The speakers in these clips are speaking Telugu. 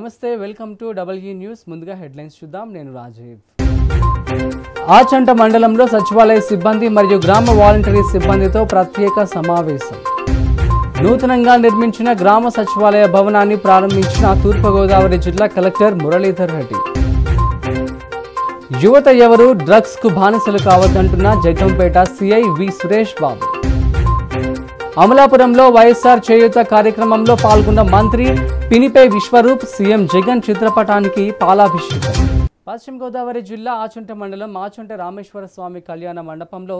నమస్తే వెల్కమ్ టు డబల్యూ న్యూస్. ముందుగా హెడ్లైన్స్ చూద్దాం. నేను రాజీవ్. ఆచంట మండలంలో సచివాలయ సిబ్బంది మరియు గ్రామ వాలంటరీ సిబ్బందితో ప్రత్యేక సమావేశం. నూతనంగా నిర్మించిన గ్రామ సచివాలయ భవనాన్ని ప్రారంభించిన తూర్పుగోదావరి జిల్లా కలెక్టర్ మురళీధర్ రెడ్డి. యువత ఎవరు డ్రగ్స్కు బానిసలు కావద్దంటున్న జగ్గంపేట సిఐ వి సురేష్ బాబు. అమలాపురంలో వైఎస్ఆర్ చేయూత కార్యక్రమంలో పాల్గొన్న మంత్రి పినిపే విశ్వరూప్ సీఎం జగన్ చిత్రపటానికి పాలాభిషేకం పశ్చిమ గోదావరి జిల్లా ఆచంట మండలం ఆచంట రామేశ్వర స్వామి కళ్యాణ మండపంలో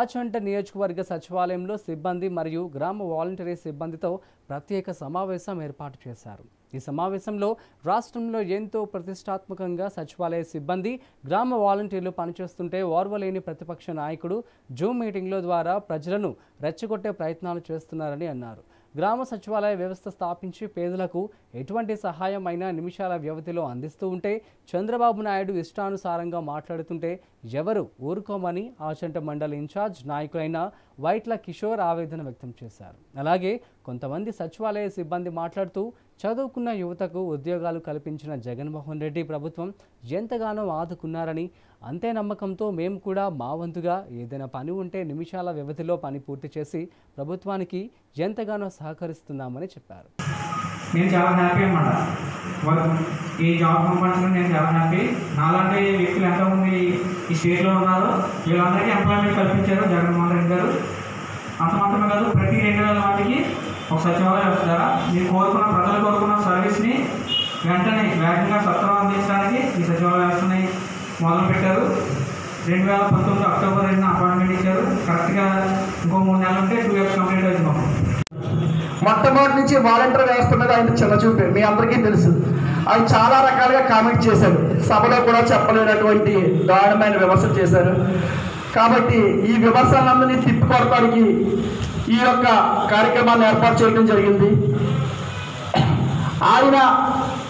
ఆచంట నియోజకవర్గ సచివాలయంలో సిబ్బంది మరియు గ్రామ వాలంటరీ సిబ్బందితో ప్రత్యేక సమావేశం ఏర్పాటు చేశారు. ఈ సమావేశంలో రాష్ట్రంలో ఎంతో ప్రతిష్టాత్మకంగా సచివాలయ సిబ్బంది గ్రామ వాలంటీర్లు పనిచేస్తుంటే ఓర్వలేని ప్రతిపక్ష నాయకుడు జూమ్ మీటింగ్ల ద్వారా ప్రజలను రెచ్చగొట్టే ప్రయత్నాలు చేస్తున్నారని అన్నారు. గ్రామ సచివాలయ వ్యవస్థ స్థాపించి పేదలకు ఎటువంటి సహాయం అయినా నిమిషాల వ్యవధిలో అందిస్తూ ఉంటే చంద్రబాబు నాయుడు ఇష్టానుసారంగా మాట్లాడుతుంటే ఎవరు ఊరుకోమని ఆచంట మండలి ఇన్ఛార్జ్ నాయకులైన వైట్ల కిషోర్ ఆవేదన వ్యక్తం చేశారు. అలాగే కొంతమంది సచివాలయ సిబ్బంది మాట్లాడుతూ చదువుకున్న యువతకు ఉద్యోగాలు కల్పించిన జగన్మోహన్ రెడ్డి ప్రభుత్వం ఎంతగానో ఆదుకున్నారని అంతే నమ్మకంతో మేము కూడా మా వంతుగా ఏదైనా పని ఉంటే నిమిషాల వ్యవధిలో పని పూర్తి చేసి ప్రభుత్వానికి ఎంతగానో సహకరిస్తున్నామని చెప్పారు. నేను చాలా హ్యాపీ అన్నమాట. వాళ్ళు ఈ జాబ్ సంపాదించడం నేను చాలా హ్యాపీ నాలాంటి వ్యక్తులు ఎంతమంది ఈ స్టేట్లో ఉన్నారో. వీళ్ళందరికీ ఎంప్లాయ్మెంట్ కల్పించారు జగన్మోహన్ రెడ్డి గారు. అంత మాత్రమే కాదు ప్రతి రెండు వేల మందికి ఒక సచివాలయం వస్తారా మీరు కోరుకున్న ప్రజలు కోరుకున్న సర్వీస్ని వెంటనే వేగంగా సత్వరం అందించడానికి ఈ సచివాలయం వస్తున్నాయి. మొదలుపెట్టారు. రెండు వేల పంతొమ్మిది అక్టోబర్ రెండున అపాయింట్మెంట్ ఇచ్చారు. కరెక్ట్గా ఇంకో మూడు నెలలు ఉంటే టూ ఇయర్స్ కంప్లీట్ అవుతుంది మాకు. మొట్టమొదటి నుంచి వాలంటీర్ వ్యవస్థ మీద ఆయన చిన్న చూపే మీ అందరికీ తెలుసు. ఆయన చాలా రకాలుగా కామెంట్ చేశారు. సభలో కూడా చెప్పలేనటువంటి దారుణమైన విమర్శ చేశారు. కాబట్టి ఈ విమర్శలందరినీ తిప్పికొడటానికి ఈ యొక్క కార్యక్రమాన్ని ఏర్పాటు చేయడం జరిగింది. ఆయన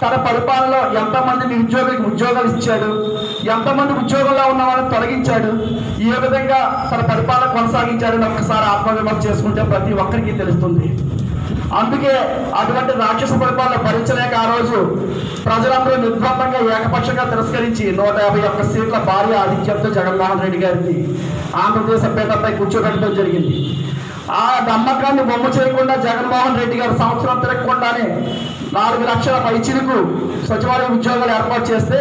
తన పరిపాలనలో ఎంతమంది నిరుద్యోగులకు ఉద్యోగాలు ఇచ్చాడు. ఎంతమంది ఉద్యోగంలో ఉన్న వాళ్ళని తొలగించాడు? ఏ విధంగా తన పరిపాలన కొనసాగించాడని ఒక్కసారి ఆత్మవిమర్శ చేసుకుంటే ప్రతి ఒక్కరికి తెలుస్తుంది. అందుకే అటువంటి రాక్షస పరిపాలన భరించలేక ఆ రోజు ప్రజలందరూ నిర్బంధంగా ఏకపక్షంగా తిరస్కరించి నూట యాభై ఒక్క సీట్ల భారీ ఆధిక్యంతో జగన్మోహన్ రెడ్డి గారిని ఆంధ్రప్రదేశ్ పీఠంపై కూర్చోబెట్టడం జరిగింది. ఆ నమ్మకాన్ని బొమ్మ చేయకుండా జగన్మోహన్ రెడ్డి గారు సంవత్సరం తిరగకుండానే నాలుగు లక్షల పైచిలకు సచివాలయ ఉద్యోగాలు ఏర్పాటు చేస్తే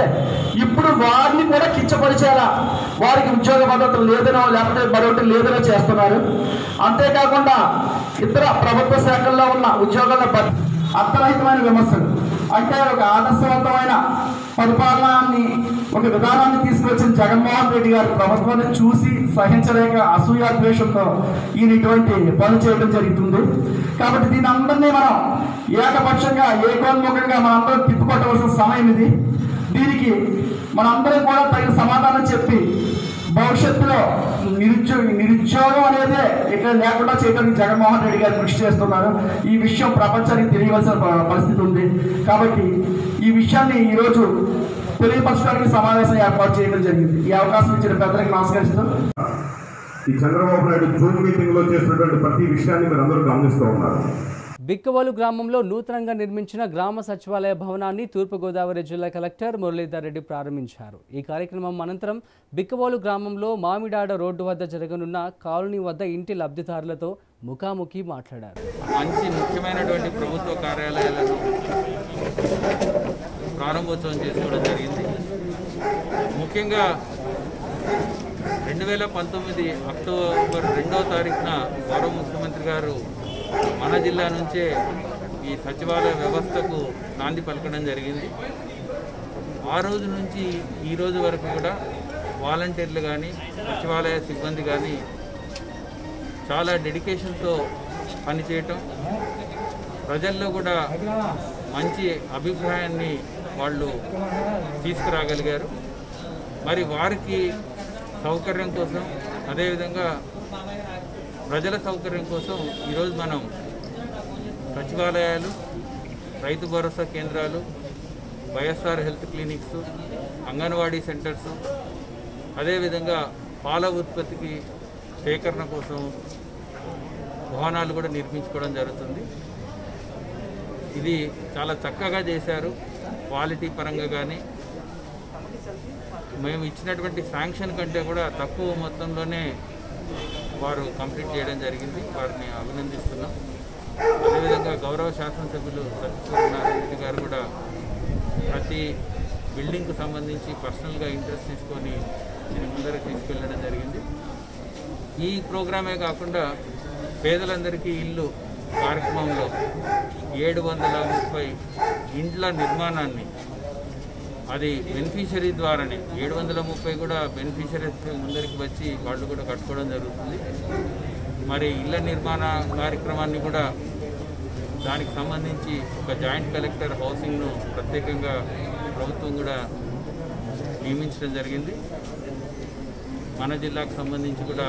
ఇప్పుడు వారిని కూడా కిచ్చపరిచేలా వారికి ఉద్యోగ భద్రత లేదనో లేకపోతే మరొకటి లేదనో చేస్తున్నారు. అంతేకాకుండా ఇతర ప్రభుత్వ శాఖల్లో ఉన్న ఉద్యోగాల అర్థరహితమైన విమర్శలు. అంటే ఒక ఆదర్శవంతమైన పరిపాలనాన్ని ఒక విధానాన్ని తీసుకొచ్చిన జగన్మోహన్ రెడ్డి గారి ప్రభుత్వాన్ని చూసి సహించలేక అసూయాద్వేషంతో ఈయన ఇటువంటి పనులు చేయడం జరుగుతుంది. కాబట్టి దీని అందరినీ మనం ఏకపక్షంగా ఏకోన్ముఖంగా మనందరం తిప్పుకొట్టవలసిన సమయం ఇది. దీనికి మనందరం కూడా తగిన సమాధానం చెప్పి భవిష్యత్తులో నిరుద్యోగ నిరుద్యోగం అనేదే ఇక్కడ లేకుండా చేయడానికి జగన్మోహన్ రెడ్డి గారు కృషి చేస్తున్నారు. ఈ విషయం ప్రపంచానికి తెలియవలసిన పరిస్థితి ఉంది. కాబట్టి ఈ విషయాన్ని ఈరోజు తెలియపరచడానికి సమావేశం ఏర్పాటు చేయడం జరిగింది. ఈ అవకాశం ఇచ్చిన పెద్దలకు నమస్కరిస్తూ ఈ చంద్రబాబు నాయుడు జూమ్ మీటింగ్లో చేసినటువంటి ప్రతి విషయాన్ని మీరు అందరూ గమనిస్తూ ఉన్నారు. బిక్కవోలు గ్రామంలో నూతనంగా నిర్మించిన గ్రామ సచివాలయ భవనాన్ని తూర్పుగోదావరి జిల్లా కలెక్టర్ మురళీధర్ రెడ్డి ప్రారంభించారు. ఈ కార్యక్రమం అనంతరం బిక్కవోలు గ్రామంలో మామిడాడ రోడ్డు వద్ద జరగనున్న కాలనీ వద్ద ఇంటి లబ్ధిదారులతో ముఖాముఖి మాట్లాడారు. మంచి ముఖ్యమైనటువంటి ప్రభుత్వ కార్యాలయాలను ప్రారంభోత్సవం చేసుకోవడం జరిగింది. ముఖ్యంగా రెండు వేల పంతొమ్మిది అక్టోబర్ రెండవ తారీఖున గౌరవ ముఖ్యమంత్రి గారు మన జిల్లా నుంచే ఈ సచివాలయ వ్యవస్థకు నాంది పలకడం జరిగింది. ఆ రోజు నుంచి ఈ రోజు వరకు కూడా వాలంటీర్లు కానీ సచివాలయ సిబ్బంది కానీ చాలా డెడికేషన్తో పనిచేయటం ప్రజల్లో కూడా మంచి అభిప్రాయాన్ని వాళ్ళు తీసుకురాగలిగారు. మరి వారికి సౌకర్యం కోసం అదేవిధంగా ప్రజల సౌకర్యం కోసం ఈరోజు మనం సచివాలయాలు రైతు భరోసా కేంద్రాలు YSR health clinics Anganwadi centres అదేవిధంగా పాల ఉత్పత్తికి సేకరణ కోసం భవనాలు కూడా నిర్మించుకోవడం జరుగుతుంది. ఇది చాలా చక్కగా చేశారు. క్వాలిటీ పరంగా కానీ మేము ఇచ్చినటువంటి శాంక్షన్ కంటే కూడా తక్కువ మొత్తంలోనే వారు కంప్లీట్ చేయడం జరిగింది. వారిని అభినందిస్తున్నాం. అదేవిధంగా గౌరవ శాసనసభ్యులు సత్యసూర్యనారాయణ గారు కూడా ప్రతి బిల్డింగ్కు సంబంధించి పర్సనల్గా ఇంట్రెస్ట్ తీసుకొని దీని ముందర తీసుకెళ్ళడం జరిగింది. ఈ ప్రోగ్రామే కాకుండా పేదలందరికీ ఇల్లు కార్యక్రమంలో ఏడు వందల ముప్పై ఇండ్ల నిర్మాణాన్ని అది బెనిఫిషరీ ద్వారానే ఏడు వందల ముప్పై కూడా బెనిఫిషరీస్ ముందరికి వచ్చి వాళ్ళు కూడా కట్టుకోవడం జరుగుతుంది. మరి ఇళ్ళ నిర్మాణ కార్యక్రమాన్ని కూడా దానికి సంబంధించి ఒక జాయింట్ కలెక్టర్ హౌసింగ్ను ప్రత్యేకంగా ప్రభుత్వం కూడా నియమించడం జరిగింది. మన జిల్లాకు సంబంధించి కూడా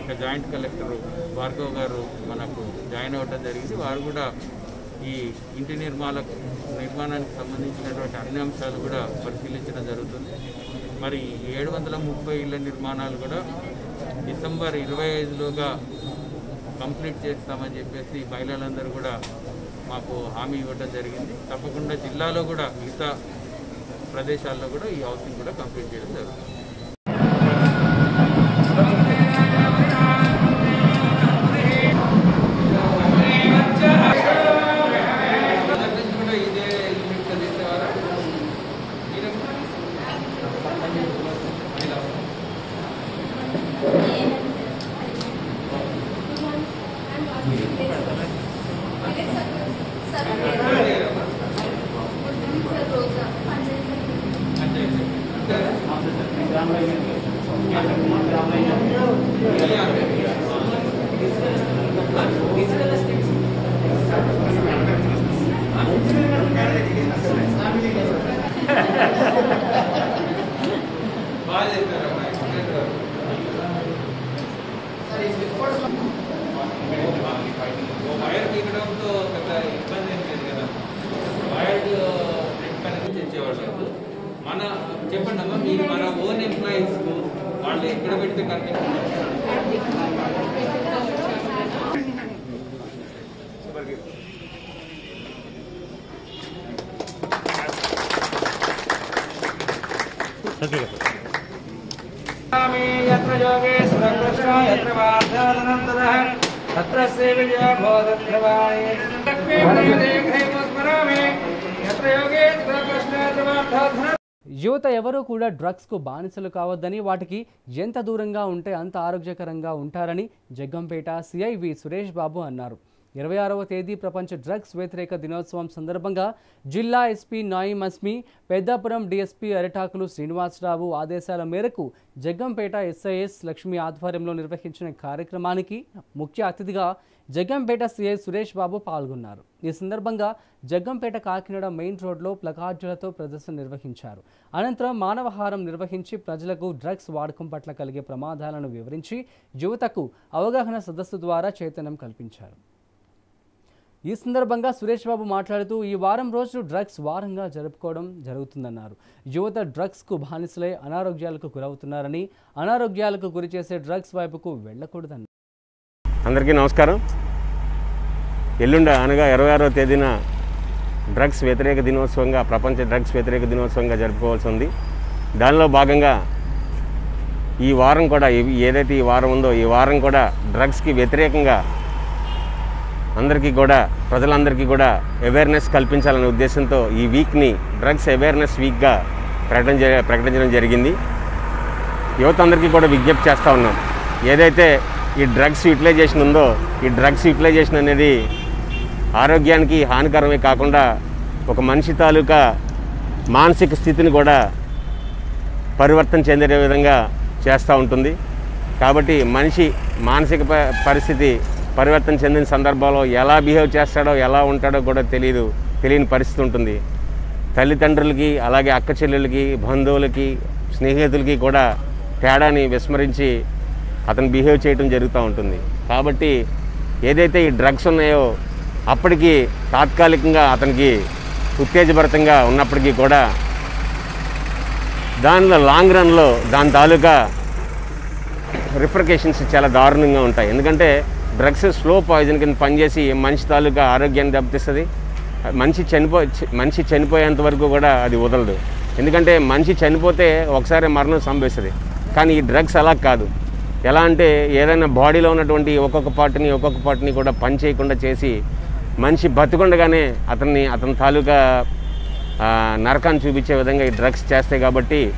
ఒక జాయింట్ కలెక్టరు భార్గవ్ గారు మనకు జాయిన్ అవ్వడం జరిగింది. వారు కూడా ఈ ఇంటి నిర్మాణ నిర్మాణానికి సంబంధించినటువంటి అన్ని అంశాలు కూడా పరిశీలించడం జరుగుతుంది. మరి ఏడు వందల ముప్పై ఇళ్ళ నిర్మాణాలు కూడా డిసెంబర్ ఇరవై ఐదులోగా కంప్లీట్ చేస్తామని చెప్పేసి మహిళలందరూ కూడా మాకు హామీ ఇవ్వడం జరిగింది. తప్పకుండా జిల్లాలో కూడా మిగతా ప్రదేశాల్లో కూడా ఈ హౌసింగ్ కూడా కంప్లీట్ చేయడం జరుగుతుంది. మన చెప్పండి అమ్మా మీరు మన ఓన్ ఎంప్లాయీస్ వాళ్ళు ఎక్కడ పెడితే కరెక్ట్ यत्र योगेश्वर कृष्ण यत्र वार्धानन्दः तत्र सेविजया యువత ఎవరూ కూడా డ్రగ్స్కు బానిసలు కావద్దని వాటికి ఎంత దూరంగా ఉంటే అంత ఆరోగ్యకరంగా ఉంటారని జగ్గంపేట సిఐవి సురేష్ బాబు అన్నారు. ఇరవై ఆరవ తేదీ ప్రపంచ డ్రగ్స్ వ్యతిరేక దినోత్సవం సందర్భంగా జిల్లా ఎస్పీ నాయిం అస్మి పెద్దాపురం డిఎస్పీ అరిటాకులు శ్రీనివాసరావు ఆదేశాల మేరకు జగ్గంపేట ఎస్ఐఎస్ లక్ష్మి ఆధ్వర్యంలో నిర్వహించిన కార్యక్రమానికి ముఖ్య అతిథిగా జగ్గంపేట సీఐ సురేష్ బాబు పాల్గొన్నారు. ఈ సందర్భంగా జగ్గంపేట కాకినాడ మెయిన్ రోడ్లో ప్లకార్డులతో ప్రదర్శన నిర్వహించారు. అనంతరం మానవహారం నిర్వహించి ప్రజలకు డ్రగ్స్ వాడకం పట్ల కలిగే ప్రమాదాలను వివరించి యువతకు అవగాహన సదస్సు ద్వారా చైతన్యం కల్పించారు. ఈ సందర్భంగా సురేష్ బాబు మాట్లాడుతూ ఈ వారం రోజులు డ్రగ్స్ వారంగా జరుపుకోవడం జరుగుతుందన్నారు. యువత డ్రగ్స్కు బానిసలై అనారోగ్యాలకు గురవుతున్నారని అనారోగ్యాలకు గురి చేసే డ్రగ్స్ వైపుకు వెళ్ళకూడదన్నారు. అందరికీ నమస్కారం. ఎల్లుండ అనగా ఇరవై ఆరో తేదీన డ్రగ్స్ వ్యతిరేక దినోత్సవంగా ప్రపంచ డ్రగ్స్ వ్యతిరేక దినోత్సవంగా జరుపుకోవాల్సి ఉంది. దానిలో భాగంగా ఈ వారం కూడా ఏదైతే ఈ వారం ఉందో ఈ వారం కూడా డ్రగ్స్కి వ్యతిరేకంగా అందరికీ కూడా ప్రజలందరికీ కూడా అవేర్నెస్ కల్పించాలనే ఉద్దేశంతో ఈ వీక్ని డ్రగ్స్ అవేర్నెస్ వీక్గా ప్రకటన ప్రకటించడం జరిగింది. యువత అందరికీ కూడా విజ్ఞప్తి చేస్తూ ఉన్నాం ఏదైతే ఈ డ్రగ్స్ యూటిలైజేషన్ ఉందో ఈ డ్రగ్స్ యూటిలైజేషన్ అనేది ఆరోగ్యానికి హానికరమే కాకుండా ఒక మనిషి తాలూకా మానసిక స్థితిని కూడా పరివర్తన చెందే విధంగా చేస్తూ ఉంటుంది. కాబట్టి మనిషి మానసిక ప- పరిస్థితి పరివర్తన చెందిన సందర్భంలో ఎలా బిహేవ్ చేస్తాడో ఎలా ఉంటాడో కూడా తెలియదు తెలియని పరిస్థితి ఉంటుంది. తల్లిదండ్రులకి అలాగే అక్క చెల్లెలకి బంధువులకి స్నేహితులకి కూడా తేడాని విస్మరించి అతను బిహేవ్ చేయడం జరుగుతూ ఉంటుంది. కాబట్టి ఏదైతే ఈ డ్రగ్స్ ఉన్నాయో అప్పటికి తాత్కాలికంగా అతనికి ఉత్తేజభరితంగా ఉన్నప్పటికీ కూడా దానిలో లాంగ్ రన్లో దాని తాలూకా రిఫర్కేషన్స్ చాలా దారుణంగా ఉంటాయి. ఎందుకంటే డ్రగ్స్ స్లో పాయిజన్ కింద పనిచేసి మనిషి తాలూకా ఆరోగ్యాన్ని దెబ్బతీస్తుంది. మనిషి చనిపో మనిషి చనిపోయేంత వరకు కూడా అది వదలదు. ఎందుకంటే మనిషి చనిపోతే ఒకసారి మరణం సంభవిస్తుంది. కానీ ఈ డ్రగ్స్ అలా కాదు. ఎలా అంటే ఏదైనా బాడీలో ఉన్నటువంటి ఒక్కొక్క పార్ట్ని ఒక్కొక్క పార్ట్ని కూడా పని చేయకుండా చేసి మనిషి బతుకుండగానే అతన్ని అతని తాలూకా నరకాన్ని చూపించే విధంగా ఈ డ్రగ్స్ చేస్తాయి కాబట్టి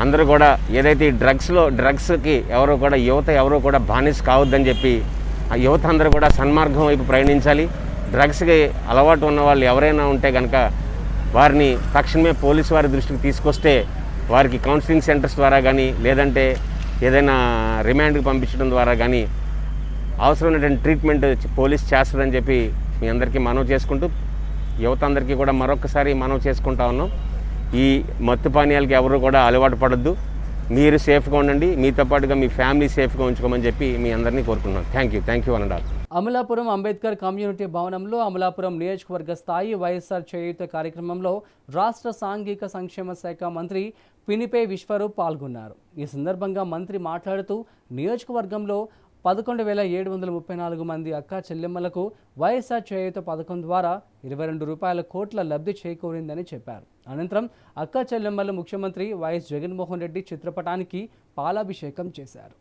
అందరూ కూడా ఏదైతే ఈ డ్రగ్స్లో డ్రగ్స్కి ఎవరో కూడా యువత ఎవరో కూడా బానిస కావద్దని చెప్పి ఆ యువత అందరూ కూడా సన్మార్గం వైపు ప్రయాణించాలి. డ్రగ్స్కి అలవాటు ఉన్న వాళ్ళు ఎవరైనా ఉంటే కనుక వారిని తక్షణమే పోలీసు వారి దృష్టికి తీసుకొస్తే వారికి కౌన్సిలింగ్ సెంటర్స్ ద్వారా కానీ లేదంటే ఏదైనా రిమాండ్కి పంపించడం ద్వారా కానీ అవసరమైనటువంటి ట్రీట్మెంట్ పోలీస్ చేస్తుందని చెప్పి మీ అందరికీ మనవి చేసుకుంటూ యువత అందరికీ కూడా మరొకసారి మనవి చేసుకుంటా ఉన్నాం. ఈ మత్తు పానీయాలకి ఎవరు కూడా అలవాటు పడద్దు. మీరు సేఫ్గా ఉండండి. మీతో పాటుగా మీ ఫ్యామిలీ సేఫ్గా ఉంచుకోమని చెప్పి మీ అందరినీ కోరుకున్నాం థ్యాంక్ యూ. థ్యాంక్ యూ అనండి అమలాపురం అంబేద్కర్ కమ్యూనిటీ భవనంలో అమలాపురం నియోజకవర్గ స్థాయి వైఎస్ఆర్ చేయూత కార్యక్రమంలో రాష్ట్ర సాంఘిక సంక్షేమ శాఖ మంత్రి పినిపే విశ్వరూప్ పాల్గొన్నారు. ఈ సందర్భంగా మంత్రి మాట్లాడుతూ నియోజకవర్గంలో పదకొండు వేల ఏడు వందల ముప్పై నాలుగు మంది అక్క చెల్లెమ్మలకు వైఎస్ఆర్ చేయూత పథకం ద్వారా ఇరవై రెండు రూపాయల కోట్ల లబ్ధి చేకూరిందని చెప్పారు. అనంతరం అక్క చెల్లెమ్మలు ముఖ్యమంత్రి వైఎస్ జగన్మోహన్ రెడ్డి చిత్రపటానికి పాలాభిషేకం చేశారు.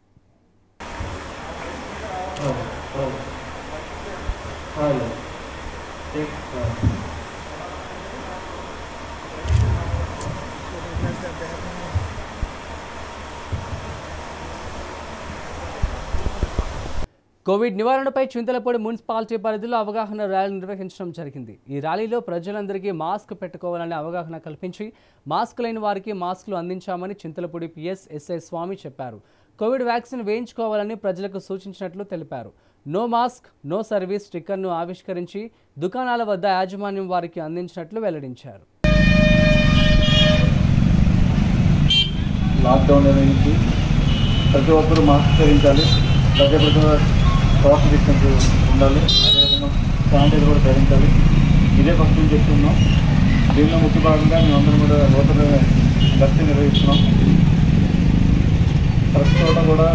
కోవిడ్ నివారణపై చింతలపూడి మున్సిపాలిటీ పరిధిలో అవగాహన ర్యాలీ నిర్వహించడం జరిగింది. ఈ ర్యాలీలో ప్రజలందరికీ మాస్క్ పెట్టుకోవాలనే అవగాహన కల్పించి మాస్క్ లేని వారికి మాస్కులు అందించామని చింతలపూడి పిఎస్ ఎస్ఐ స్వామి చెప్పారు. కోవిడ్ వ్యాక్సిన్ వేయించుకోవాలని ప్రజలకు సూచించినట్లు తెలిపారు. నో మాస్క్ నో సర్వీస్ స్టిక్కర్ను ఆవిష్కరించి దుకాణాల వద్ద యాజమాన్యం వారికి అందించినట్లు వెల్లడించారు. లాక్డౌన్ ప్రతి ఒక్కరూ మాస్క్ ధరించాలి. ప్రతి ఒక్కరు డిస్టెన్స్ ఉండాలి. అదేవిధంగా శానిటైజర్ కూడా ధరించాలి ఇదే ఫస్ట్ నుంచి చెప్తున్నాం. దీనిలో ముఖ్య భాగంగా మేమందరం కూడా ఓటర్ గస్తీ నిర్వహిస్తున్నాం. ప్రతి చోట కూడా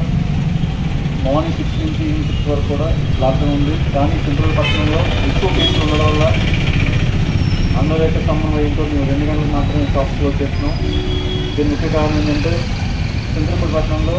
మార్నింగ్ సిక్స్ నుంచి ఈవినింగ్ సిక్స్ వరకు కూడా లాక్డౌన్ ఉంది. కానీ సెంట్రల్ పట్టణంలో ఎక్కువ కేసులు ఉండడం వల్ల అందరి యొక్క సమన్వయంతో మేము రెండు గంటలు మాత్రమే షాప్ క్లోజ్ చేస్తున్నాం. దీని ముఖ్య కారణం ఏంటంటే చింతలపూడి పట్టణంలో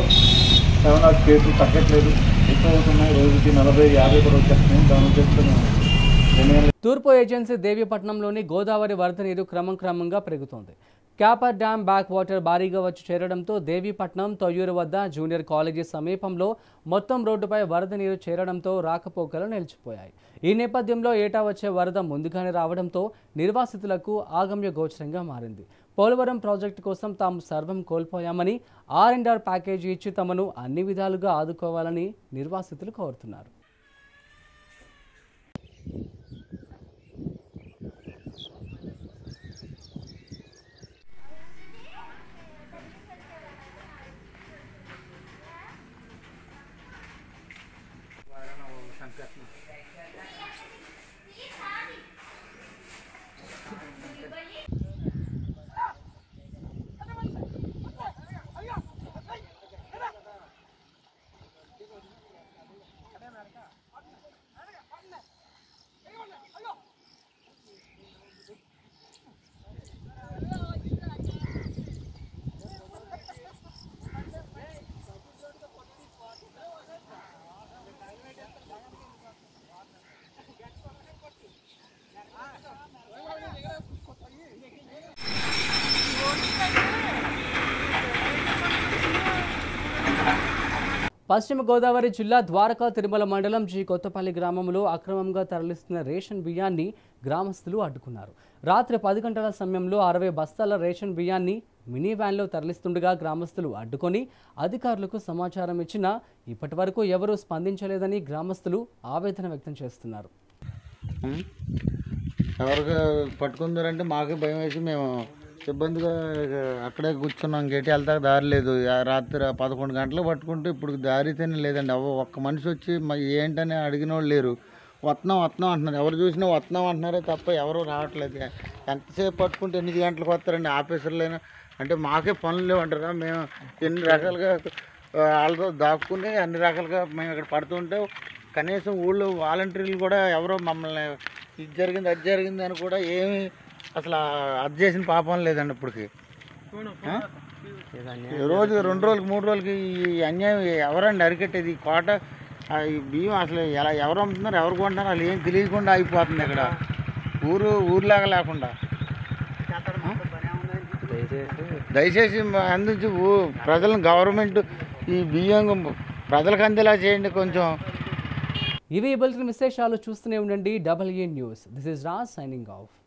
సెవెన్ ఆర్ కేసులు తగ్గట్లేదు. ఎక్కువ అవుతున్నాయి రోజుకి నలభై యాభై కూడా వచ్చేస్తున్నాయి. దాని తూర్పు ఏజెన్సీ దేవీపట్నంలోని గోదావరి వరద నీరు క్రమం క్రమంగా పెరుగుతోంది. క్యాపర్ డ్యామ్ బ్యాక్ వాటర్ భారీగా వచ్చి చేరడంతో దేవీపట్నం తొయ్యూరు వద్ద జూనియర్ కాలేజీ సమీపంలో మొత్తం రోడ్డుపై వరద నీరు చేరడంతో రాకపోకలు నిలిచిపోయాయి. ఈ నేపథ్యంలో ఏటా వచ్చే వరద ముందుగానే రావడంతో నిర్వాసితులకు ఆగమ్య గోచరంగా మారింది. పోలవరం ప్రాజెక్టు కోసం తాము సర్వం కోల్పోయామని ఆర్ అండ్ ఆర్ ప్యాకేజీ ఇచ్చి తమను అన్ని విధాలుగా ఆదుకోవాలని నిర్వాసితులు కోరుతున్నారు. పశ్చిమ గోదావరి జిల్లా ద్వారకా తిరుమల మండలం జీ కొత్తపల్లి గ్రామంలో అక్రమంగా తరలిస్తున్న రేషన్ బియ్యాన్ని గ్రామస్తులు అడ్డుకున్నారు. రాత్రి పది గంటల సమయంలో అరవై బస్తాల రేషన్ బియ్యాన్ని మినీ వ్యాన్లో తరలిస్తుండగా గ్రామస్తులు అడ్డుకొని అధికారులకు సమాచారం ఇచ్చినా ఇప్పటి వరకు ఎవరూ స్పందించలేదని గ్రామస్తులు ఆవేదన వ్యక్తం చేస్తున్నారు. ఎవరికి పట్టుకుందరంటే మాకు భయం వేసి మేము ఇబ్బందిగా అక్కడే కూర్చున్నాం. గేటి వెళ్తాక దారి లేదు. రాత్రి పదకొండు గంటలు పట్టుకుంటే ఇప్పుడు దారితేనే లేదండి. అవ్వ ఒక్క మనిషి వచ్చి ఏంటని అడిగిన వాళ్ళు లేరు. వస్తున్నాం వస్తున్నాం అంటున్నారు. ఎవరు చూసినా వస్తున్నాం అంటున్నారే తప్ప ఎవరు రావట్లేదు. ఎంతసేపు పట్టుకుంటే ఎనిమిది గంటలకు వస్తారండి ఆఫీసర్లైనా? అంటే మాకే పనులు లేవంటారా మేము ఎన్ని రకాలుగా వాళ్ళతో దాక్కుని అన్ని రకాలుగా మేము ఇక్కడ పడుతుంటే కనీసం ఊళ్ళో వాలంటీర్లు కూడా ఎవరో మమ్మల్ని ఇది జరిగింది అది జరిగింది అని కూడా ఏమీ అసలు అది చేసిన పాపం లేదండి ఇప్పటికి. రోజు రెండు రోజులకి మూడు రోజులకి ఈ అన్యాయం ఎవరండి అరికట్టేది? ఈ కోట ఈ బియ్యం అసలు ఎలా ఎవరు అమ్ముతున్నారు ఎవరు కొంటున్నారు అసలు ఏం తెలియకుండా అయిపోతుంది ఇక్కడ. ఊరు ఊర్లాగా లేకుండా? దయచేసి అందించి ఊ- ప్రజలను గవర్నమెంట్ ఈ బియ్యం ప్రజలకు అందేలా చేయండి కొంచెం. ఇవి ఈ బులెటిన్ విశేషాలు చూస్తూనే ఉండండి double A news. This is Raj signing off.